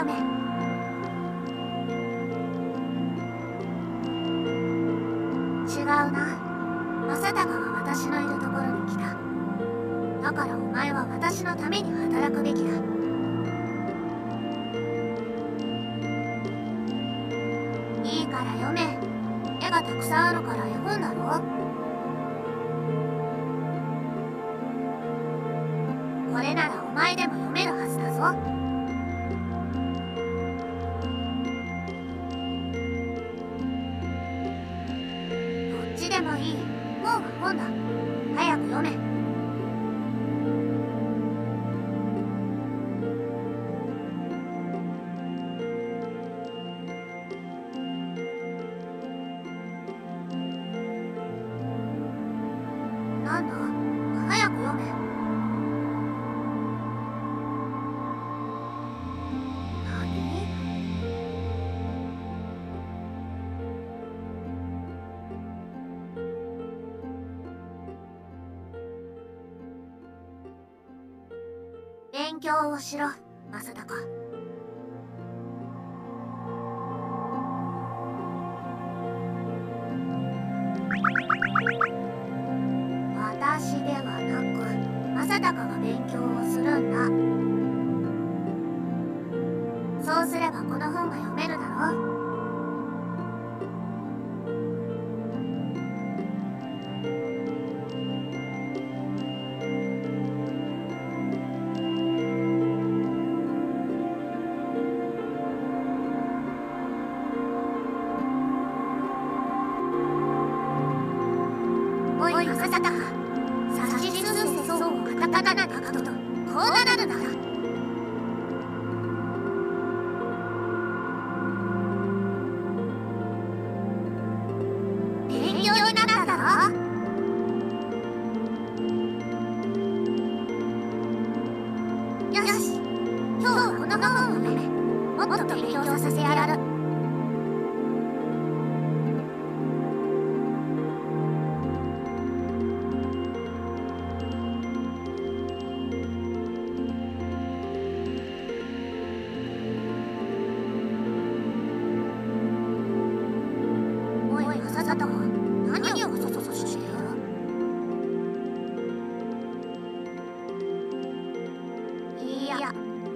お前が読め違うな。正隆は私のいるところに来た。だからお前は私のために働くべきだ。いいから読め。絵がたくさんあるから読むんだろ？これならお前でも読めるはずだぞ。ちでもいい。もう本だ。早く読め。勉強をしろ正隆。私ではなく正隆が勉強をするんだ。そうすればこの本が読めるだろおい正隆さしすせそう。カタカナ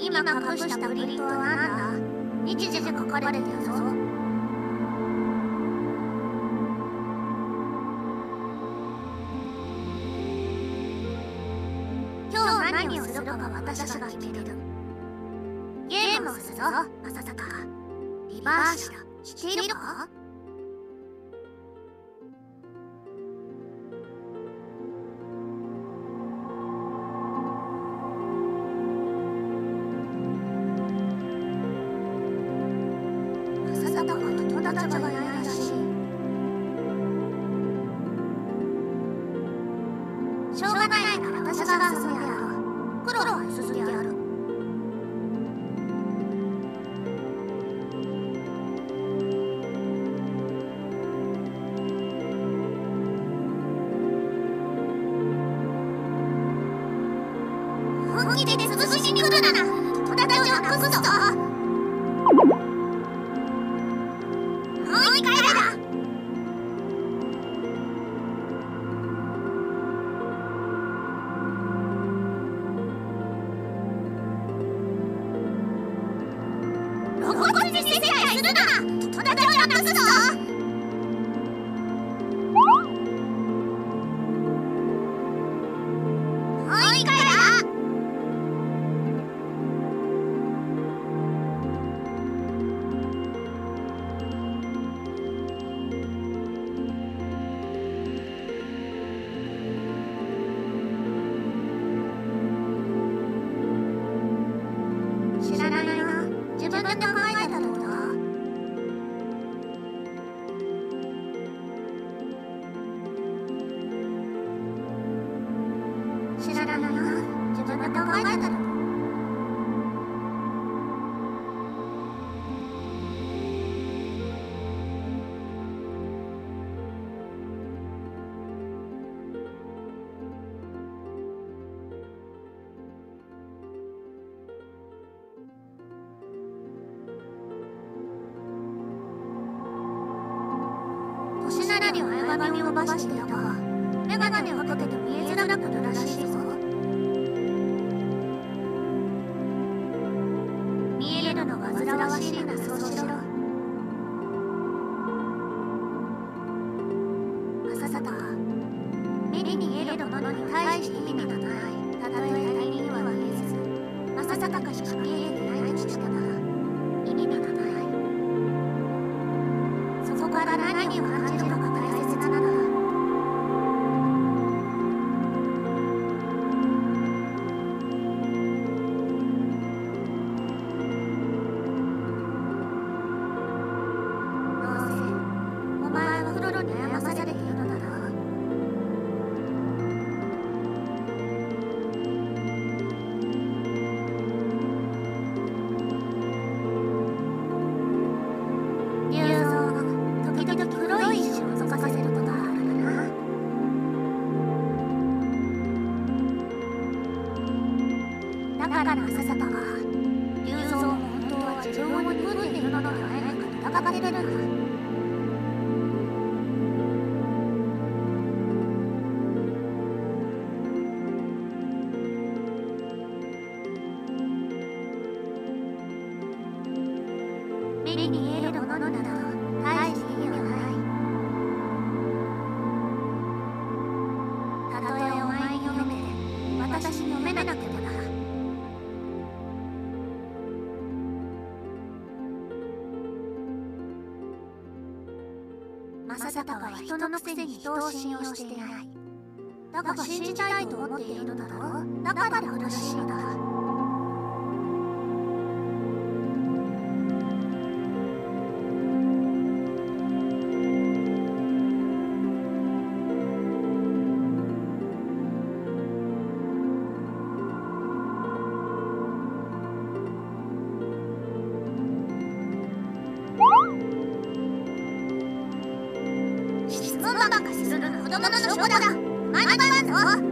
今隠したプリントは何だ？日時書かれてるぞ。今日は何をするかは私が決める。ゲームをするぞ正隆リバーシだ。知っているか？正隆と友達がいない。って考えたのか知らないな自分が考えたの？に前髪を伸ばしていた。が眼鏡をかけて見えづらくなるらしいぞ。見えるの煩わしいなそうしろ。朝沙汰目に見えるものに対して意味がないたとえ他人には見えず朝沙汰かしか見えてないとしても意味がない。そこから何を感じだから朝沙汰は竜像も本当は自分を憎んでいるのではないかと疑われる正沙汰は人のくせに人を信用していない。だが信じたいと思っているのだろう。だから苦しのだ。ばっかする子供の証拠だまだまだぞ